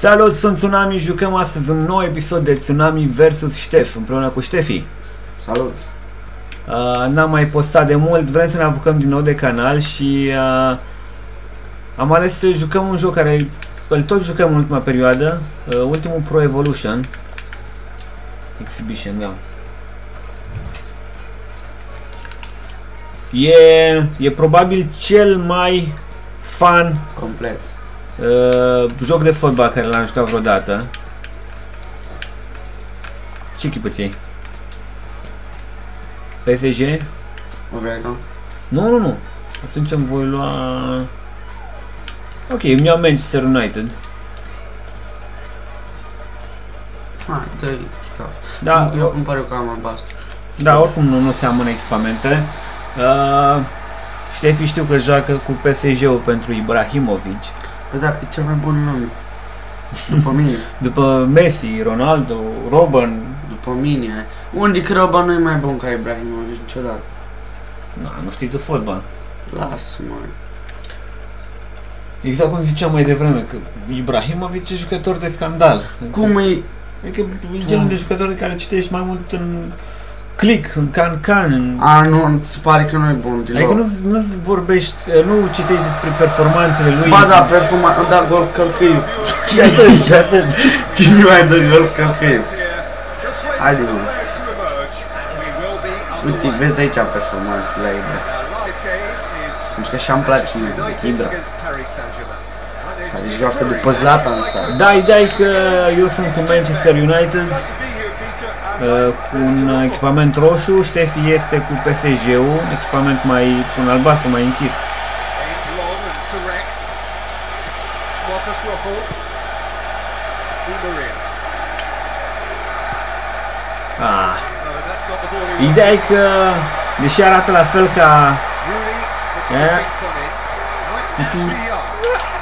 Salut, sunt Tsunami, jucăm astăzi un nou episod de Tsunami vs Ștef, împreună cu Ștefi. Salut! Uh, n-am mai postat de mult, vrem să ne apucăm din nou de canal și uh, am ales să jucăm un joc care îl tot jucăm în ultima perioadă, uh, ultimul Pro Evolution Exhibition, da. E, e probabil cel mai fun Complet. Uh, joc de fotbal care l-am jucat vreodată. Ce echipă ți PSG? O vrei tu? Nu, nu, nu. Atunci îmi voi lua... Ok, îmi iau Manchester United. Hai, dă-i kick-off. Da, Eu îmi pare că am albastru. da, oricum nu, nu seamănă echipamentele. Uh, Ștefi știu că joacă cu PSG-ul pentru Ibrahimovic. Păi dacă e cel mai bun în lume. După mine. După Messi, Ronaldo, Robben. După mine. Unde că Roba nu e mai bun ca Ibrahimovic niciodată. Na, nu știi tu fotbal. Lasă-mă. Exact cum ziceam mai devreme, că Ibrahimovic e jucător de scandal. Cum e... Adică e genul de jucător de care citești mai mult în click, în can-can, în... A, nu, ți se pare că nu e bun deloc. Adică nu, nu vorbești, nu citești despre performanțele lui. Ba da, performa, nu da gol călcâiu. Și atât, și atât. Cine mai dă gol călcâiu? Haide, mă. Uite, vezi aici performanțele la Ibra. Pentru că și-am place mie, Ibra. Care joacă după Zlatan ăsta. Da, ideea e că eu sunt cu Manchester United, uh, cu un echipament roșu, Ștefi este cu PSG-ul, echipament mai, cu un albastru mai închis. Marcus Ruffle. Di Maria. Ah. No, that's not the ball he Ideea e că, deși arată la fel ca... Rooney looks Yeah. like he's coming. Might actually up.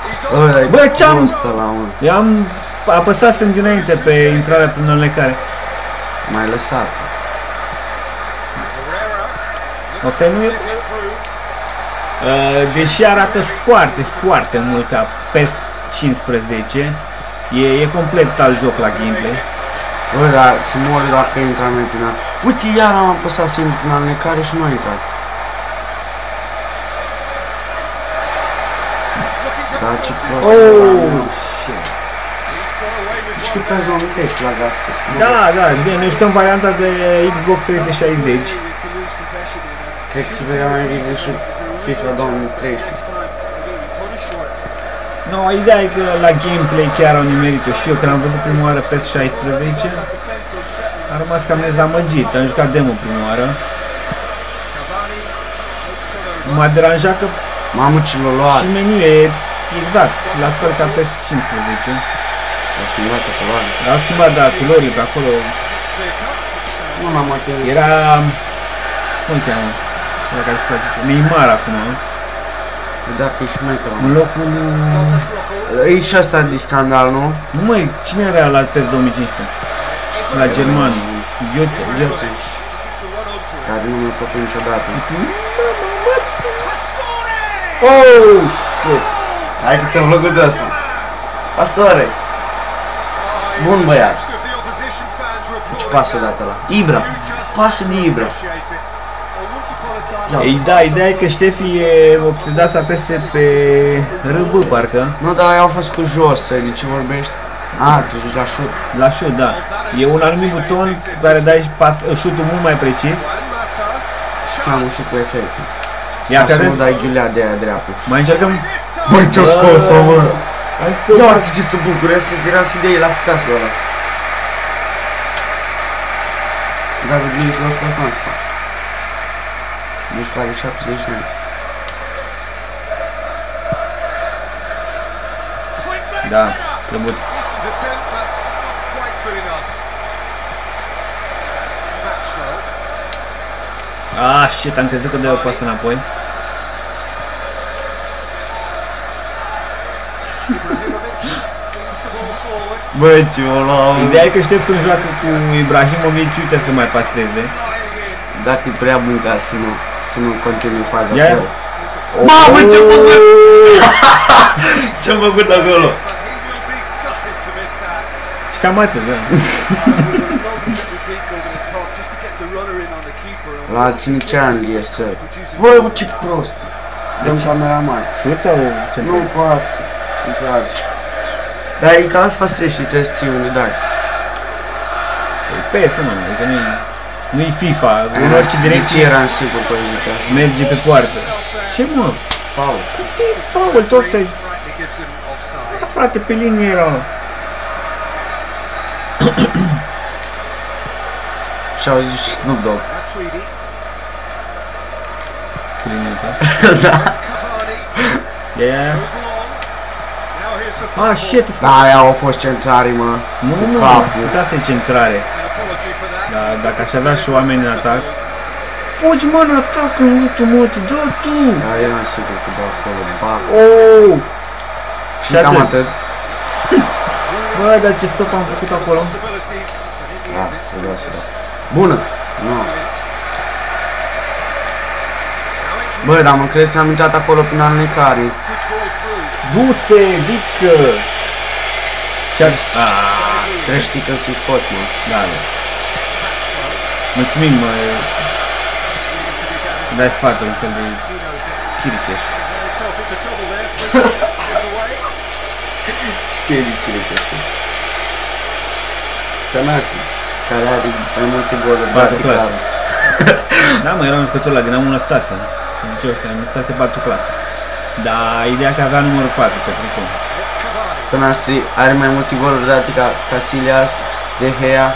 He's on. Ăla e Bă, ce-am- prostă la un. Eu am apăsat sunt dinainte pe intrarea prin înlecare. Mai lăsat. Herrera. O să nu e... Get through. Uh, deși arată foarte, foarte mult ca PES 15, e, e complet alt joc la gameplay. Bă, dar să mor dacă intra în final. Uite, iar am apăsat să intru în alnecare și nu a intrat. Looking to Da, force ce his prost. Oh, shit. Got away with Știi că pe zonă treci la Gascus. Da, da, bine, noi jucăm varianta de Xbox 360. Cred că se vedea mai bine și FIFA 2013. No, ideea e că la gameplay chiar au nimerit-o și eu când am văzut prima oară PES 16, am rămas cam dezamăgit, am jucat demo prima oară. M-a deranjat că Mamă, ce l-a luat. și meniul e exact, la fel ca PES 15. A schimbat o culoare. Am schimbat, da, culorile pe acolo. Nu l-am atins. Era... Cum îl cheamă? Ăla care îți place ție. Neymar acum. Dacă e și mai căram. În locul... E și asta de scandal, nu? Nu măi, cine era la PES 2015? La german. Gheoțe. Gheoțe. Care nu mi-a plăcut niciodată. Oh, shit. Hai că ți-am plăcut de asta. Pastore. Bun băiat. Ce pasă dată la? Ibra. Pasă de Ibra. Ia. Ei, da, ideea e că Ștefi e obsedat să apese pe RB, parcă. Nu, dar aia au fost cu jos, de ce vorbești? A, tu zici la șut. La șut, da. E un anumit buton cu care dai pas, șutul mult mai precis. Se cheamă șut cu efect. Ia Ca să că nu dai ghiulea de aia dreaptă. mai încercăm. Băi, ce-o scos-o, mă! Hai să Ia, că... ce să bucure, asta era să de la ficasul ăla. Dar nu l-a scos, n-am. Nu știu, are 70 de ani. Da, slăbuț. Ah, shit, am crezut că dă o pasă înapoi. Băi, ce o luam. Ideea e că știți când joacă cu Ibrahimovic, uite să mai paseze. Dacă e prea bun ca să nu, să nu continui faza Ia. acolo. Mamă, ce-a făcut? Ce-a făcut acolo? But he will be gutted to Cam atât, da. La Ținicean iese. Băi, bă, ce prost. Dăm cameraman. Șut sau ce Nu pe asta. Central. Dar e ca Alfa Street și trebuie să ții unde dai. Pe PS, mă, adică nu-i, nu-i FIFA, în orice De ce direcție eram sigur că îi zice așa? merge pe poartă. Ce mă? Faul. Că fie faul, tot să-i... Da, frate, pe linie era. Și au zis și Snoop Dogg. Pe linie asta. da. Ia, ia, ia. Ah, shit, Da, aia au fost centrari, mă. Nu, Cu nu, capul. putea să-i centrare. Dar dacă aș avea și oameni în atac... Fugi, mă, în atac, în gâtul mătii, dă tu! Da, eram sigur că dau acolo, bag. Oh! Și Și cam atât. atât. Bă, dar ce stop am făcut acolo? Da, să dau, să dau. Bună! Nu. Bă, dar mă crezi că am intrat acolo prin alnecare. Du-te, dică! Și ar... Ah, Trebuie știi că să-i scoți, mă. da, da. Mulțumim, mă. Dai sfatul, un fel de chiricheș. Știi de chile că așa. Tănase, care are mai multe goluri. Patru date clase. clar. Da, mă, era un jucător la Dinamo Năstase. Cum ziceau ăștia, Năstase 4 clasă. Dar ideea că avea numărul 4 pe tricou. Tănase are mai multe goluri date ca Casillas, De Gea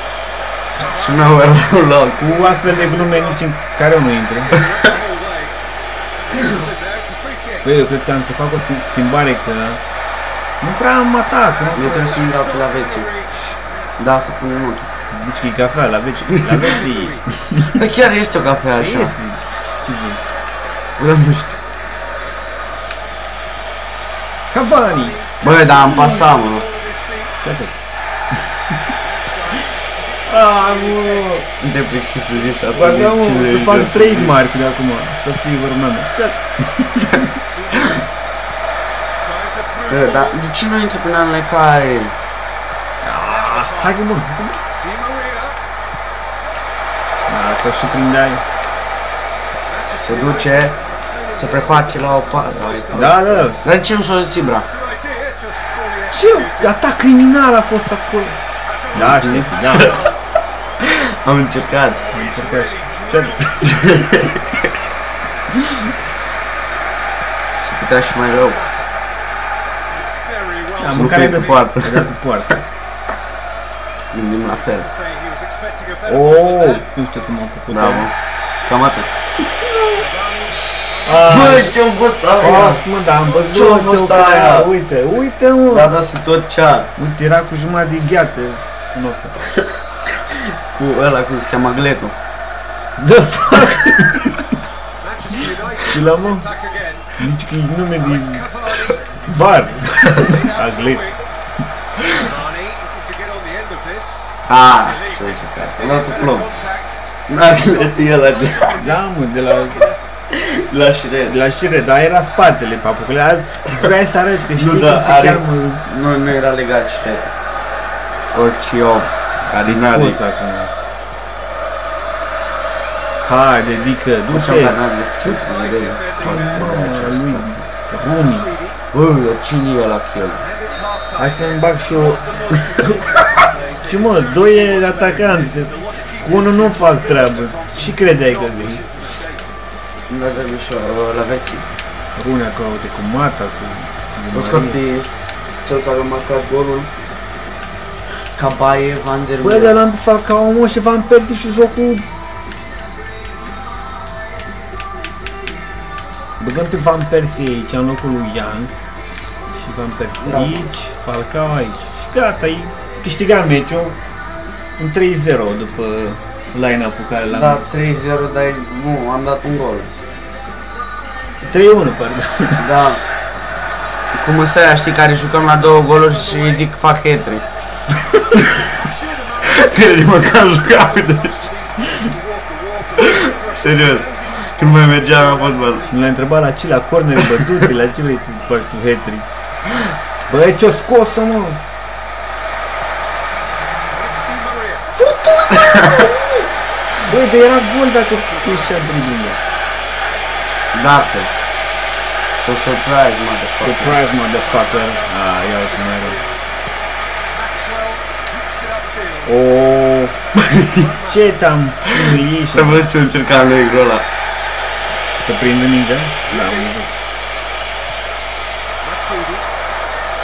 și nu au un loc. Cu astfel de glume nici în care nu intre. Băi, eu cred că am să fac o schimbare că nu prea am atac. Nu Eu trebuie să-mi dau pe la veții. Da, să pun notul. Zici că e cafea la veci. La veci Dar chiar este o cafea așa. este. Ce zic? Bă, nu știu. Cavani! Bă, dar am pasat, mă. Și atât. Ah, mă! Nu te plictisi să zici atât Ba de da, mă, cine să e fac joc. trademark de acum. Să fii urmă mea. Și atât. Bă, dar de ce nu intri prin alnecare? Ah, hai că bun. Dacă și prindeai. Se duce, se preface la o parte. Da, da, da. Dar de ce nu s-o zis, bra? Ce atac criminal a fost acolo. Da, știi, da. Am încercat. Am încercat și... și atât. Se putea și mai rău. Da, Să nu măcar fie e de pe poartă. e de pe poartă. Gândim la fel. Oh, nu știu cum am făcut. Da, mă. Și cam atât. Ah, Bă, ce-am fost aia? Fost, mă, da, am văzut Ce-a uite, fost aia? Uite, uite, mă. Da, da, se tot cea. Uite, era cu jumătate de gheată. Nu o să. Cu ăla, cum se cheamă, Gletul. The fuck? Și la mă? Zici că e nume de var. Aglit. Ah, ce încercat. Am dat un plomb. N-a Gletul e ăla de Da, mă, de la, la șiret. de la șire, dar era spatele papucule. Alt, vrei să arăți că știi Nu, da, cum se are- cheamă. Nu, nu era legat șiretul. Orice om care Din n-are scos acum. Haide, dică, Orice du-te. om care n-are deficiență de vedere. Foarte Mamă, bine acest lui lucru. Rumi. Bă, cine e ăla chel? Hai să-mi bag și o... Ce mă, doi e atacanți. Cu unul nu fac treabă. Și credeai că vii. Nu avem și la veții. Rune acolo, uite, cu Mata, cu... Îl scot pe cel care a marcat golul. Cabaye, Van der Bă, dar l-am pe Falcao, mă, și Van Persie și jocul... Băgăm pe Van Persie aici, în locul lui Ian. Și Van Persie Da. aici, Falcao aici. Și gata, e câștigat meciul. Un 3-0 după line-up-ul care l-am... Da, 3-0, dar nu, am dat un gol. 3-1, pardon. Da. Cum însă aia, știi, care jucăm la două goluri și îi zic fac hat-trick. Crede mă că am jucat cu deci. Serios. Când mai mergeam la fotbal. Nu l-a întrebat la ce, la cornere bătute, la ce vrei să faci tu hat-trick. Bă, ce-o scos-o, mă! Futut! Băi, de era gol dacă ieșea dribbling Dacă. So surprise, motherfucker. Surprise, motherfucker. Ah, ia uite mai rău. Maxwell hoops it upfield. Oh, ce te-am umilit și Te văd ce încerca negru ăla. să prindă mingea? Da, am văzut. Matuidi.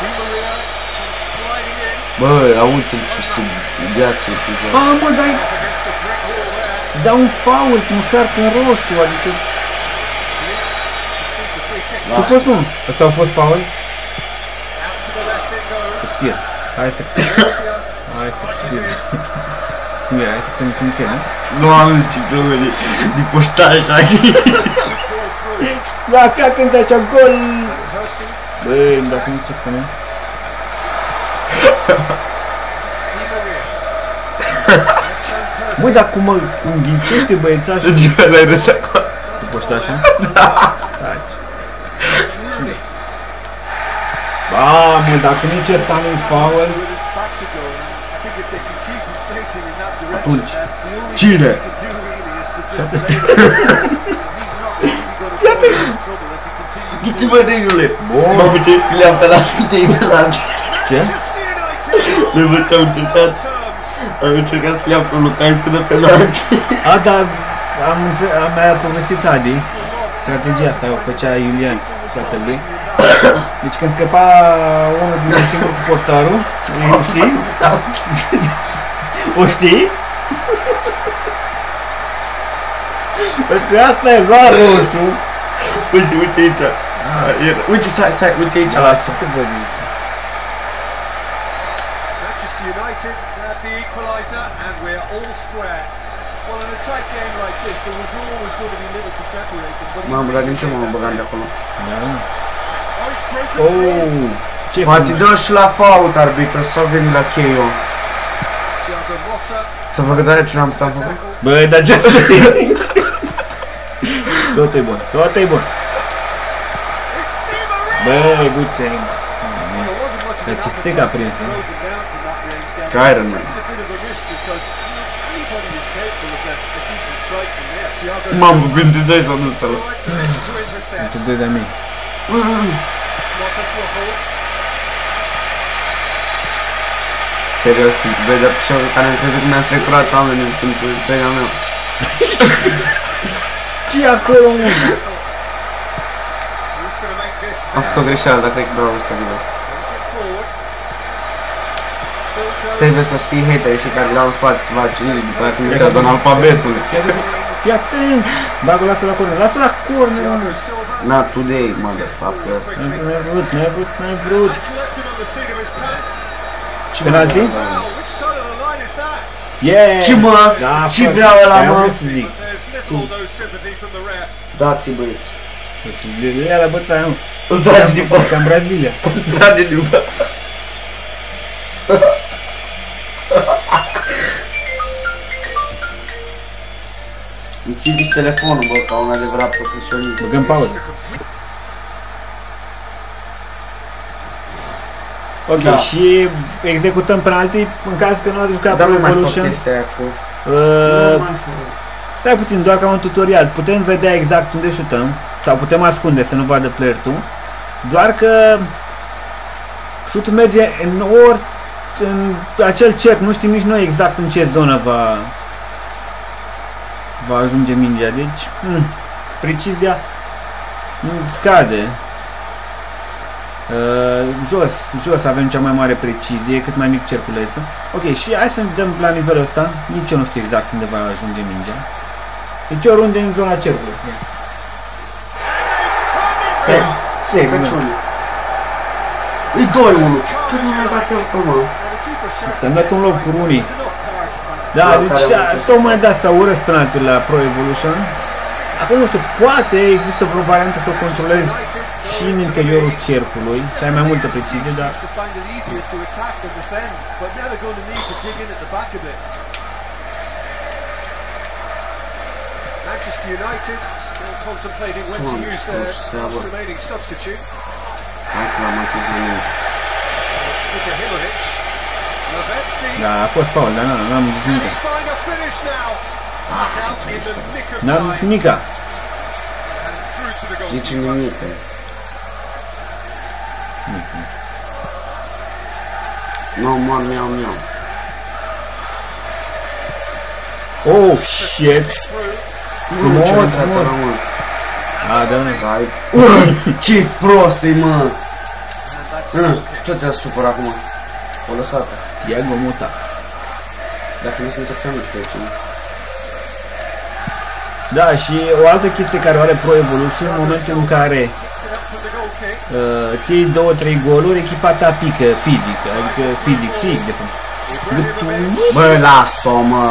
Di Maria comes sliding in. Bă, uite ce se gheață cu joc. Ah, mă, dai Up against the brick wall there. să dau un fault, măcar cu un roșu, adică... Ce-a fost, mă? Ăsta a fost faul? Out to the left it goes. Tir. Hai să... Garcia Hai să... slices in. Cum e? Hai să putem trimite, nu? Doamne, ce glumă de, de poștaj ai. Push ball through. Da, fii atent aici, gol! Hurston. Băi, dacă nu ce să nu... Di Maria. That's on Persson. Băi, dar cum mă înghicește băiețașul Ce ăla ai râs acolo? cu poștașa? Da. Ba, mă, dacă nici ăsta nu-i foul... with his back to goal. I think if they can keep him facing in that direction, Atunci, then the only cine? thing they can do really is to just Iată. play it. He's not really going to fall into trouble if he continues. Du-te bă, negrule. Bun. Mamă, ce că le-am pe la de la Ce? Manchester United. Le văd ce am încercat. Terms. Am încercat să le iau pe Lucaescu de penalti. A, dar am, înțe- am mai povestit Adi, strategia asta o făcea Iulian, fratele lui. Deci când scăpa unul din singur cu portarul, o știi? O știi? Pentru că asta e doar roșu. Uite, uite aici. Era- Uite, stai, stai, uite aici la asta. Ce văd? Manchester United grab the equaliser and we're all square. Well, in a tight game like this, there was always going to be little to separate them. But m-am showed băgat that de acolo? Da. Oh, it's broken through. Oh, ce Poate frumos. dă și la fault arbitru, sau veni la cheio. Thiago Motta. Să vă gândare ce n-am ți-am făcut? Tackle. Bă, dar ce Tot e bun, tot e bun. It's Di Maria. Bă, du-te. Well, there wasn't much of an That is appetite sick to apprins, huh? close him down from that range. Gavin. Ca Iron Man. Taking a bit of a risk because you know, anybody is capable of a, a decent strike from there. Thiago Mamă, 22 s-a dus ăla. Right position to intercept. Pentru doi de mii. Marcus Rojo. Serios, pentru 2 de și care am crezut că mi-a strecurat oamenii pentru tăia mea. Ce e acolo, mă? Who's going to make this Am făcut o greșeală, dar cred că vreau să vină. Brings it forward. Filter. Să-i vezi că o să fie hateri și care dau în spate să faci nimic, după aia când lucrează în alfabetul. Fii atent! Bagă, lasă la corner, lasă la corner! mă. Silva. Not today, motherfucker. N-ai vrut, n-ai vrut, n-ai vrut! It's left him on the seat of his pants. Penalti? Well, which side of the line is that? Yeah! Ce mă? Da, Ce frate, vreau ăla, aia mă? vreau să zic. There's little or no sympathy from the ref. Dați-i băieți. Ia la bătaia, mă. Îl tragi din Ca în Brazilia. Trage din bă. Închideți telefonul, bă, ca un adevărat profesionist. Băgăm pauză. Ok, Da. și executăm penalti în caz că nu a jucat Dar Pro nu mai fac Evolution. chestia aia cu... Uh, Nu mai fac. Stai puțin, doar ca un tutorial. Putem vedea exact unde șutăm sau putem ascunde să nu vadă player tu. Doar că șutul merge în ori în acel cerc, nu știm nici noi exact în ce zonă va va ajunge mingea. Deci, hmm, precizia hmm, scade. Uh, jos, jos avem cea mai mare precizie, cât mai mic cerculețul. Ok, și hai să dăm la nivelul ăsta. Nici eu nu știu exact unde va ajunge mingea. Deci oriunde în zona cercului. Se, se, Bine. căciune. E 2-1. Că nu mi-a dat el pe mă. Ți-am dat un loc cu unii. Da, La deci care am a, putut. tocmai de asta urăsc penaltiul la Pro Evolution. Acum nu știu, poate există vreo variantă să o controlezi și în interiorul cercului, să ai mai multă precizie, dar to find it easier to attack than defend, but now they're going to need to dig in at the back a bit. Manchester United still contemplating when Come to on, use their push, Saba. last remaining substitute. Hai că l-am atins la mine. It's Ibrahimovic. Lavetzi Da, a fost faul, dar n- n-am zis nimic. Find a finish now. Out in the nick of N-am zis time nimic. and through to the goal. Zice nimic. Nu mor, miau, miau. Oh, shit! Nu, ce Frumos, intrată frumos. rămân. A, da, da. Hai. Ce prost e, mă! Hă, Tot te-a supărat acum. O lăsat Tiago Mota. Dacă nu se întorcea, nu știu ce. Da, și o altă chestie care o are Pro Evolution, în momentul în care For the goal kick. uh, ții două, trei goluri, echipa ta pică fizic, adică fizic, fizic de fapt. Bă, las-o, mă!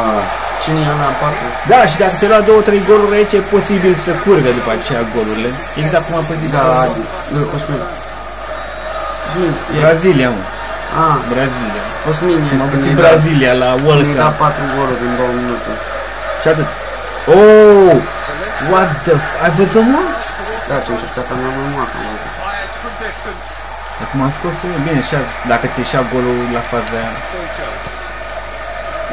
Cine e ăla în parcă? Da, și dacă te lua două, trei goluri aici, e posibil să curgă după aceea golurile. Exact cum a pățit Da, da, Adi. Nu, Cosmin. Cosmin, e... Brazilia, mă. Ah, Brazilia. Cosmin e M-a când pățit i-ai dat- Brazilia la World când i-ai dat Cup. patru goluri în două minute. Și atât. Oh! What the f... Ai văzut, mă? Da, ce încercat am mai mult am văzut. Fired from distance. Acum am scos eu. Bine, și dacă ți ieșea golul la faza aia. Phil Jones.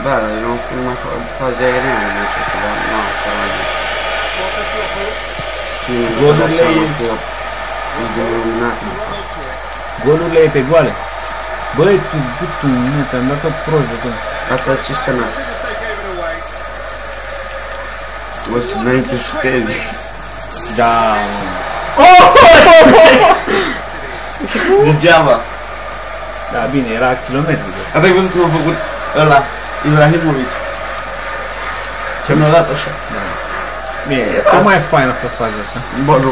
Da, dar eu am făcut numai fa- faze aeriene în meciul ăsta, dar nu am ce mai mult. What does the offer? Cine nu Golurile și-a dat seama e- că eu ești de iluminat, mă. Go to it. Golurile e pe goale. Băi, tu zgâtul, nu, te-am dat o proză, tu. Asta zice Stănas. As they gave it away. Bă, și înainte șutezi. Da, Degeaba. da, bine, era kilometri. Ați ai văzut cum a făcut ăla, Ibrahimovic? Ce mi-a dat așa. Bine, era mai fain a fost faza asta. Bă, nu.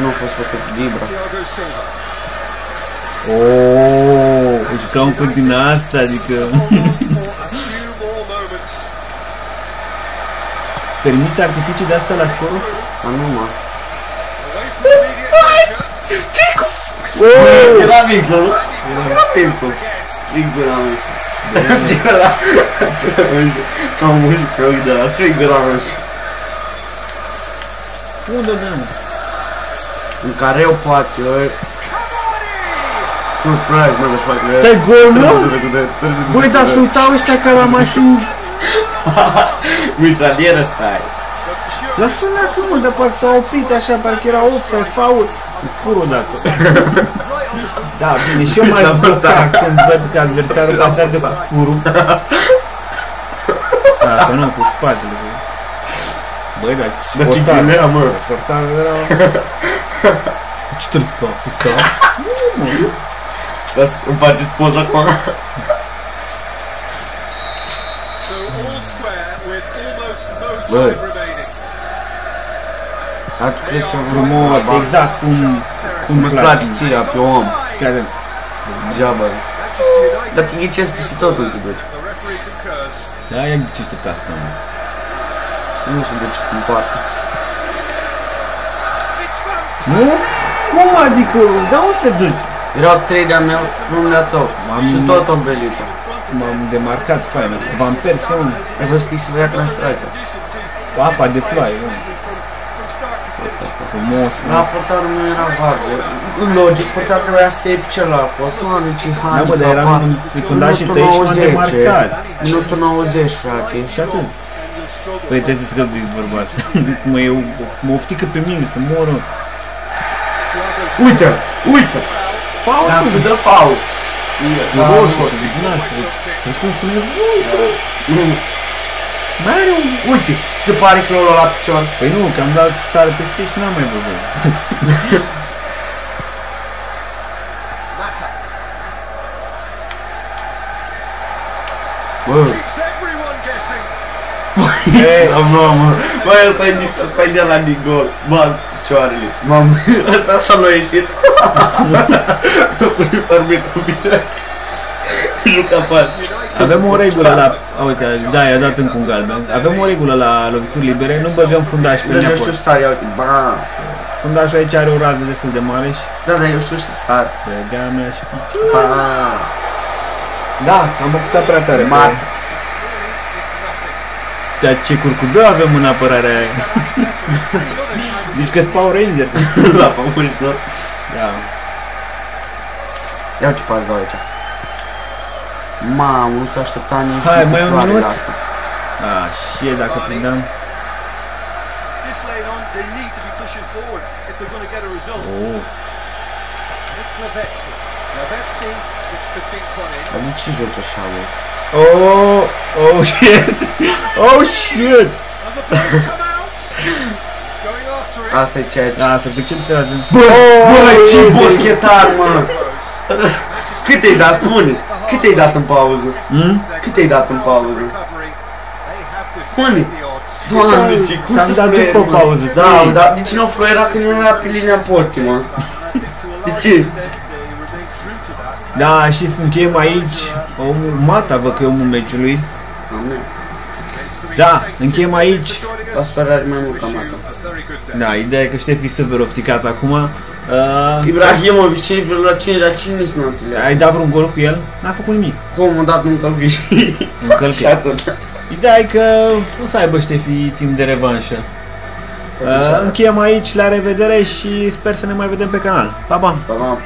Nu a fost făcut Libra. Thiago Silva. Oh, jucam cu din asta, adică On for a few more moments. permiți artificii de asta la scorul? Dar nu, mă. Away from the immediate danger. Era vincul, nu? Era vincul. Vincul la mers. Ce ăla? Am murit pe ochi de la Vincul la mers. Unde dăm? În care eu poate, eu... Surprise, motherfucker. Stai gol, mă? Băi, dar se uitau ăștia ca la mașini. Mitralieră stai. La sunat mă, dar parcă s-a oprit așa, parcă era off sau faul. Pur odată. Da, bine, și eu m-aș La bloca portar. când văd că adversarul pasează cu curul. Da, că nu, cu spatele. băi. Băi, dar ce Dar ce portar. gânea, mă? Portarul era... Ce trebuie să fac? Să stau? Dar îmi faceți poza acum? So all square with almost no Băi. time remaining. Dar tu crezi ce Frumos, exact cum... Cum Cum îți place ție pe om? Care... Degeaba. Manchester United. Dar te ghicezi peste tot în duci. The referee concurs. Da, ia ghicește pe asta, mă. Nu se duce în parcă. Nu? Cum adică? Da, o să duci? Erau trei de-a meu, unul de-a tău. M-am- Și tot ombelită. M-am demarcat fain. V-am perse un... Ai văzut că îi se vedea transpirația. Apa de ploaie, mă. Frumos, La mă. portarul meu era varză. Logic, portarul trebuia să fie pe celălalt. fost. Soane, ce Da, bă, dar eram în fundașii tăi și m-am demarcat. Minutul 90, frate. Și atunci. Păi trebuie să scăp de vorba asta. Mă, eu, mă oftică pe mine să moră. Uite, uite! Faul, Dar se dă faul. E roșu, din asta. Îți spun, spune, ui, bă, mai are un... Uite, se pare că l-a luat la picior. Păi nu, că am dat sare pe sus și n-am mai văzut. Mata. Bă, Keeps everyone guessing. Ei, am luat, mă. Bă, ăsta e, din- ăsta e de la din gol. Bă, picioarele. Mamă, ăsta s-a nu a ieșit. Pune sorbet cu bine. Juca pas. Avem o regulă la... A, uite, da, i-a dat încă un galben. Avem o regulă la lovituri libere, nu băgăm fundaș pe Deci eu știu neapăr. să sar, ia uite, bam. Fundașul aici are o rază destul de mare și... Da, dar eu știu să sar. Băgea mea și... Bam. Da, am apăsat prea tare. Mat. Dar ce curcubeu avem în apărarea aia. Deci că Power Ranger. La pământ, nu? Da. Ia ce pas dau aici. Mamă, nu s-a așteptat nici Hai, cu mai un floarele minut? astea. Ah, și e dacă prindeam. This lane on, they need to be pushing forward if they're going to get a result. Oh. It's Lavezzi. Lavezzi puts the big one in. Dar de ce joci așa, bă? Oh, oh shit. Oh shit. And the ball's come out. He's going after it. Asta e ceea ce... Da, să concentrează. Bă, bă, ce Oh, boschetar, mă! Cât ai dat, spune? Cât ai dat în pauză? Hmm? Cât ai dat în pauză? Recovery. They have Spune! the odds. Doamne, ce cum Ți-am să dat fluier, după mă? pauză, Da, trei. dar de ce nu fluiera când era pe linia porții, mă? De ce? Da, și să încheiem aici. Omul Mata, văd că e omul meciului. Amen. Da, încheiem aici. Asta are mai mult ca mata. Very good day. Da, ideea e că Ștefi Săber opticat acum. Uh, Ibrahimovic 5,5 la 5 nici nu ai dat vreun gol cu el? N-a făcut nimic. Cum a dat un călcâi Un călcăi. și atât. Ideea e că o să aibă Ștefi timp de revanșă. Uh, încheiem aici, la revedere și sper să ne mai vedem pe canal. Pa, pa! Pa, pa.